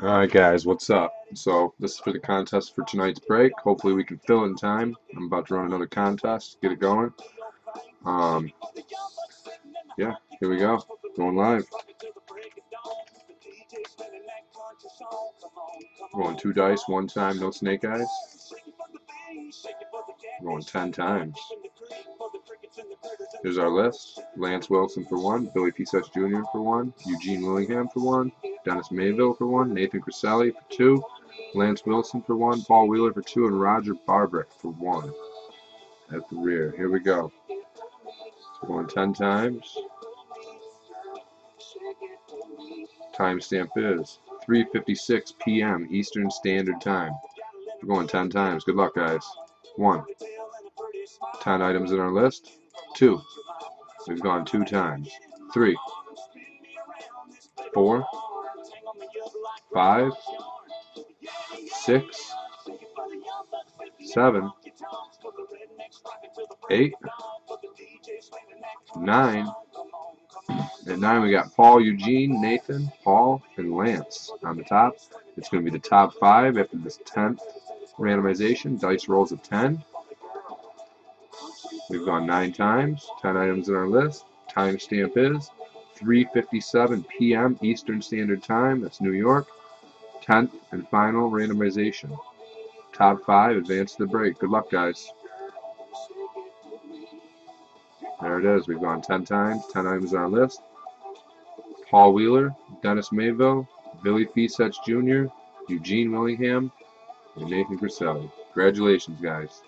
Alright guys, what's up? So, this is for the contest for tonight's break. Hopefully we can fill in time. I'm about to run another contest, get it going. Um, yeah, here we go. Going live. Going two dice, one time, no snake eyes. Going ten times. Here's our list. Lance Wilson for one, Billy P. Such Jr. for one, Eugene Willingham for one, Dennis Mayville for one, Nathan Criselli for two, Lance Wilson for one, Paul Wheeler for two, and Roger Barbrick for one at the rear. Here we go. Going 10 times. Timestamp is 3.56 p.m. Eastern Standard Time. We're going 10 times. Good luck, guys. One. 10 items in our list. Two. We've gone two times. Three. Four five, six, seven, eight, nine. At nine, we got Paul, Eugene, Nathan, Paul, and Lance on the top. It's going to be the top five after this 10th randomization. Dice rolls of 10. We've gone nine times, 10 items in our list. Timestamp is 3.57 p.m. Eastern Standard Time. That's New York. 10th and final randomization. Top 5 advance to the break. Good luck, guys. There it is. We've gone 10 times. 10 items on our list. Paul Wheeler, Dennis Mayville, Billy Fesech Jr., Eugene Willingham, and Nathan Criselli. Congratulations, guys.